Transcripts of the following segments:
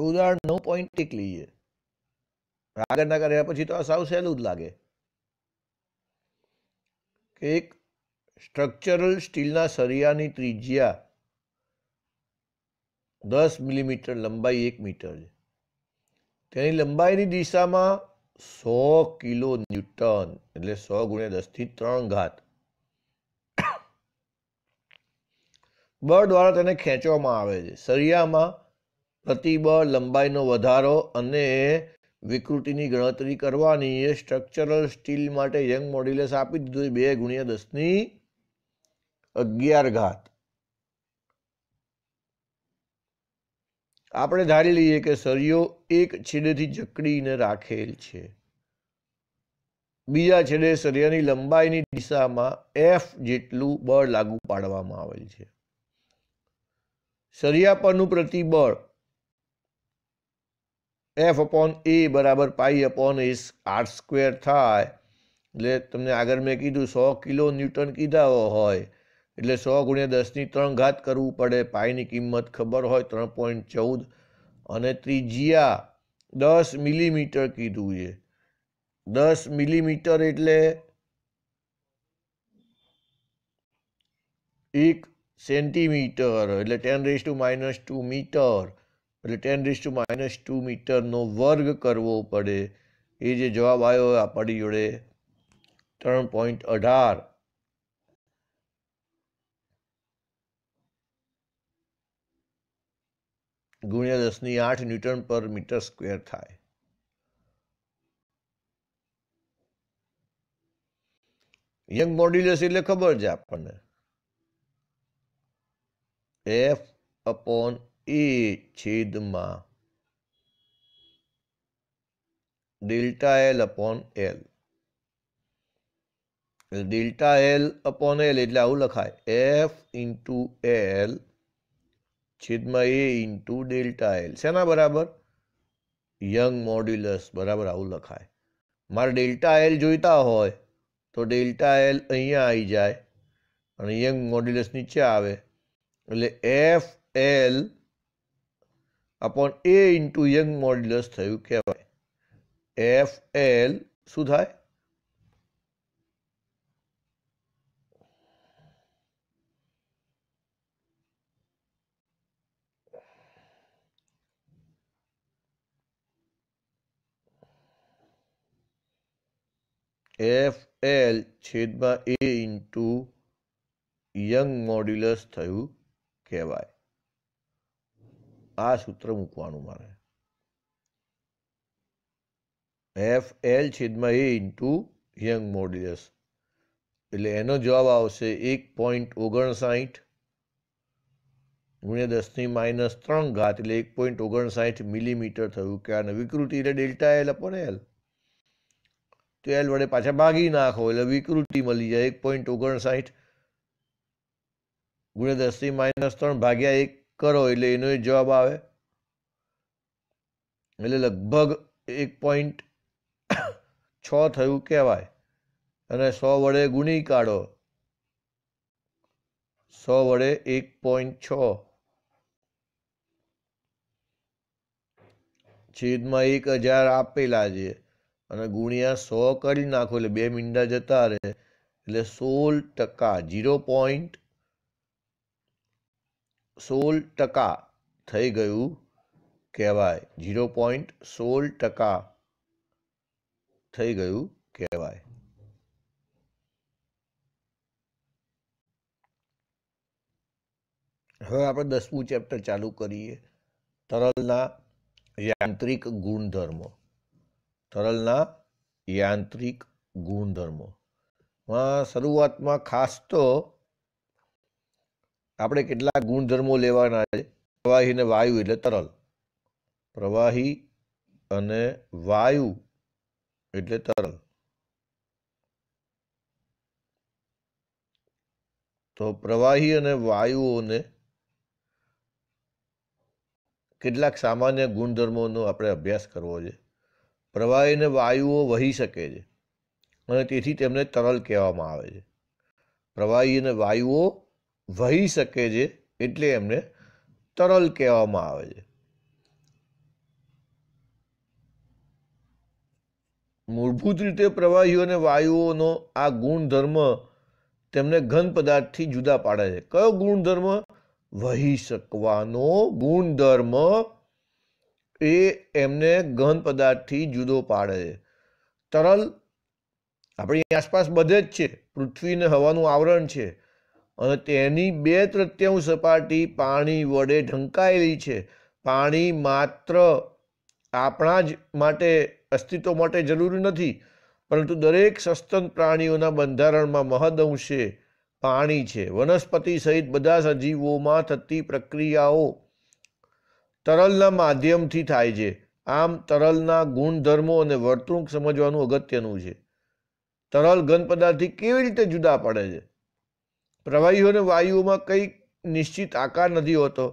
ઉદાહરણ નવ પોઈન્ટ એક લઈએ. આગળના કર્યા પછી તો આ સાવ સહેલું જ લાગે. કે એક સ્ટ્રક્ચરલ સ્ટીલના સરિયાની ત્રિજ્યા દસ મિલીમીટર લંબાઈ એક મીટર છે. તેની લંબાઈની દિશામાં સો કિલો ન્યૂટન એટલે સો ગુણ્યા દસથી ત્રણ ઘાત. બળ દ્વારા તેને ખેંચવામાં આવે છે. સરિયામાં પ્રતિબળ લંબાઈનો વધારો અને વિકૃતિની ગણતરી કરવાની એ સ્ટ્રક્ચરલ સ્ટીલ માટે યંગ મોડ્યુલસ આપી દીધું બે ગુણ્યા દસની અગિયાર ઘાત. આપણે ધારી લઈએ કે સરિયો એક છેડેથી જકડીને રાખેલ છે. બીજા છેડે સરિયાની લંબાઈની દિશામાં એફ જેટલું બળ લાગુ પાડવામાં આવેલ છે. સરિયા પરનું પ્રતિબળ એફ અપોન એ બરાબર pi upon A R square થાય. એટલે તમને આગળ મેં કીધું સો કિલો ન્યૂટન કીધા હોય. એટલે સો ગુણ્યા દસની ત્રણ ઘાત કરવું પડે. પાઈની કિંમત ખબર હોય ત્રણ પોઈન્ટ ચૌદ. અને ત્રિજ્યા દસ મિલીમીટર કીધું છે. દસ મિલીમીટર એટલે એક સેન્ટીમીટર. એટલે ten raise to minus two metre એટલે ten raise to minus two મીટરનો વર્ગ કરવો પડે. એ જે જવાબ આવ્યો આપણી જોડે, ત્રણ પોઈન્ટ અઢાર. ગુણ્યા દસની આઠ ન્યૂટન પર મીટર સ્ક્વેર થાય. યંગ મોડ્યુલસ એટલે ખબર છે આપણને. એફ અપોન એ છેદમાં delta L upon L. Delta L upon L એટલે આવું લખાય. એફ ઇન્ટુ એલ છેદમાં એ ઇન્ટુ ડેલ્ટા એલ. શેના બરાબર? યંગ મોડ્યુલસ બરાબર આવું લખાય. મારે ડેલ્ટા એલ જોઈતા હોય તો ડેલ્ટા એલ અહીંયા આવી જાય અને યંગ મોડ્યુલસ નીચે આવે. એટલે F L upon A into Young modulus થયું કહેવાય એફ એલ શું થાય એફ એલ છેદમાં એ ઇન્ટુ યંગ મોડ્યુલસ થયું કહેવાય આ સૂત્ર મૂકવાનું મારે. એફ એલ છેદમાં એ ઇન્ટુ યંગ મોડ્યુલસ એટલે એનો જવાબ આવશે એક પોઈન્ટ ઓગણસાઠ ગુણ્યા દસની માઇનસ ત્રણ ઘાત એટલે એક પોઈન્ટ ઓગણસાઠ મિલીમીટર થયું. કે આને વિકૃતિ એટલે ડેલ્ટા એલ અપોન એલ તો એલ વડે પાછા ભાગી નાખો એટલે વિકૃતિ મળી જાય. એક પોઈન્ટ ઓગણસાઠ ગુણ્યા દસથી માઇનસ ત્રણ ભાગ્યા એક કરો એટલે એનો એ જવાબ આવે. એટલે લગભગ એક પોઈન્ટ છ થયું કહેવાય. અને સો વડે ગુણી કાઢો. સો વડે એક પોઈન્ટ છ. છેદમાં એક હજાર આપેલા છે. અને ગુણ્યા સો કરી નાખો એટલે બે મીંડા જતા રહે. એટલે સોળ ટકા જીરો પોઈન્ટ સોળ ટકા થઈ ગયું કહેવાય. જીરો પોઈન્ટ સોળ ટકા થઈ ગયું કહેવાય. હવે આપણે દસમું ચેપ્ટર ચાલુ કરીએ. તરલના યાંત્રિક ગુણધર્મો. તરલના યાંત્રિક ગુણધર્મો. શરૂઆતમાં ખાસ તો આપણે કેટલા ગુણધર્મો લેવાના છે. પ્રવાહી અને વાયુ એટલે તરલ. પ્રવાહી અને વાયુ એટલે તરલ. તો પ્રવાહી અને વાયુઓને કેટલાક સામાન્ય ગુણધર્મોનો આપણે અભ્યાસ કરવો છે. પ્રવાહી અને વાયુઓ વહી શકે છે. અને તેથી તેમને તરલ કહેવામાં આવે છે. પ્રવાહી અને વાયુઓ વહી શકે છે એટલે એમને તરલ કહેવામાં આવે છે. મૂળભૂત રીતે પ્રવાહીઓ વાયુઓનો આ ગુણધર્મ તેમને ઘન પદાર્થથી જુદા પાડે છે. કયો ગુણધર્મ? વહી શકવાનો ગુણધર્મ એ એમને ઘન પદાર્થથી જુદો પાડે છે. તરલ આપણી આસપાસ બધે જ છે. પૃથ્વીને હવાનું આવરણ છે. અને તેની બે તૃતીયાંશ સપાટી પાણી વડે ઢંકાયેલી છે. પાણી માત્ર આપણા જ માટે, અસ્તિત્વ માટે જરૂરી નથી, પરંતુ દરેક સસ્તન પ્રાણીઓના બંધારણમાં મહદઅંશે પાણી છે. વનસ્પતિ સહિત બધા સજીવોમાં થતી પ્રક્રિયાઓ તરલના માધ્યમથી થાય છે. આમ તરલના ગુણધર્મો અને વર્તણૂક સમજવાનું અગત્યનું છે. તરલ ઘન પદાર્થથી કેવી રીતે જુદા પડે છે? પ્રવાહીઓ અને વાયુઓમાં કંઈક નિશ્ચિત આકાર નથી હોતો.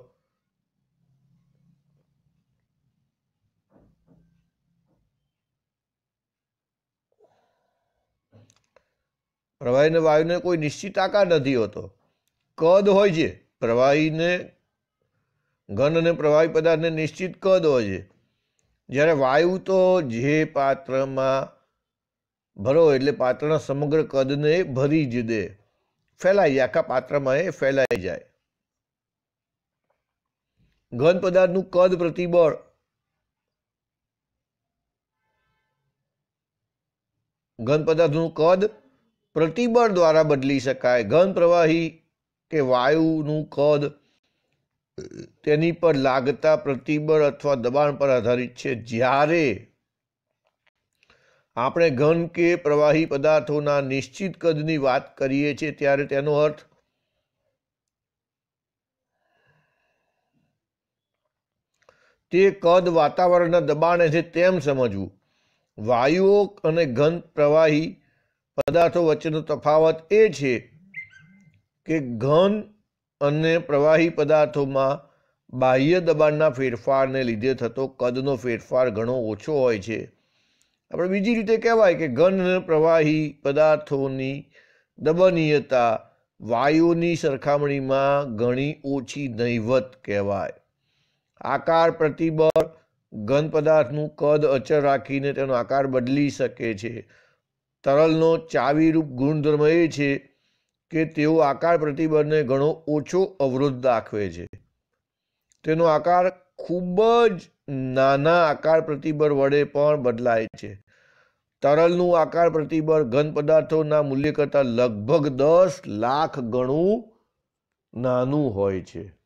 પ્રવાહી અને વાયુને કોઈ નિશ્ચિત આકાર નથી હોતો. કદ હોય છે. પ્રવાહીને ઘન અને પ્રવાહી પદાર્થને નિશ્ચિત કદ હોય છે. જ્યારે વાયુ તો જે પાત્રમાં ભરો એટલે પાત્રના સમગ્ર કદને ભરી જ દે. ફેલાઈ જાય, આખા પાત્રમાં એ ફેલાઈ જાય. ઘન પદાર્થનું કદ પ્રતિબળ ઘન પદાર્થનું કદ પ્રતિબળ દ્વારા બદલી શકાય. ઘન પ્રવાહી કે વાયુનું કદ તેની પર લાગતા પ્રતિબળ અથવા દબાણ પર આધારિત છે. જ્યારે આપણે ઘન કે પ્રવાહી પદાર્થોના નિશ્ચિત કદની વાત કરીએ છીએ ત્યારે તેનો અર્થ? તે કદ વાતાવરણના દબાણે છે તેમ સમજવું. વાયુઓ અને ઘન પ્રવાહી પદાર્થો વચ્ચેનો તફાવત એ છે કે ઘન અને પ્રવાહી પદાર્થોમાં બાહ્ય દબાણના ફેરફારને લીધે થતો કદનો ફેરફાર ઘણો ઓછો હોય છે. આપણે બીજી રીતે કહેવાય કે ઘન પ્રવાહી પદાર્થોની દબનીયતા વાયુની સરખામણીમાં ઘણી ઓછી નહીવત કહેવાય. આકાર પ્રતિબળ ઘન પદાર્થનું કદ અચળ રાખીને તેનો આકાર બદલી શકે છે. તરલનો ચાવીરૂપ ગુણધર્મ એ છે કે તેઓ આકાર પ્રતિબળને ઘણો ઓછો અવરોધ દાખવે છે. તેનો આકાર ખૂબ જ નાના આકાર પ્રતિબળ વડે પણ બદલાય છે. તરલનું આકાર પ્રતિબળ ઘન પદાર્થોના મૂલ્ય કરતાં લગભગ દસ લાખ ગણું નાનું હોય છે.